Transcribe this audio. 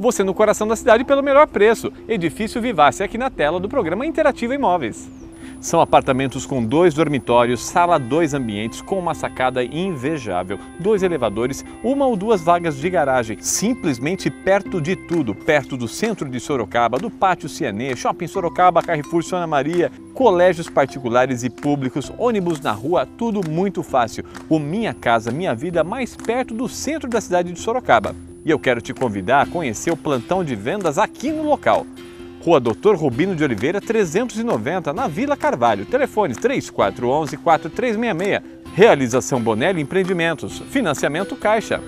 Você no coração da cidade pelo melhor preço. Edifício Vivace aqui na tela do programa Interativo Imóveis. São apartamentos com dois dormitórios, sala, dois ambientes, com uma sacada invejável, dois elevadores, uma ou duas vagas de garagem, simplesmente perto de tudo, perto do centro de Sorocaba, do Pátio Cianê, Shopping Sorocaba, Carrefour Sona Maria, colégios particulares e públicos, ônibus na rua, tudo muito fácil. O Minha Casa Minha Vida mais perto do centro da cidade de Sorocaba. E eu quero te convidar a conhecer o plantão de vendas aqui no local. Rua Doutor Rubino de Oliveira, 390, na Vila Carvalho. Telefones 3411-4366. Realização Bonelli Empreendimentos. Financiamento Caixa.